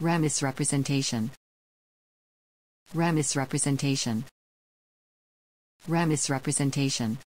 Ramis representation. Ramis representation. Ramis representation.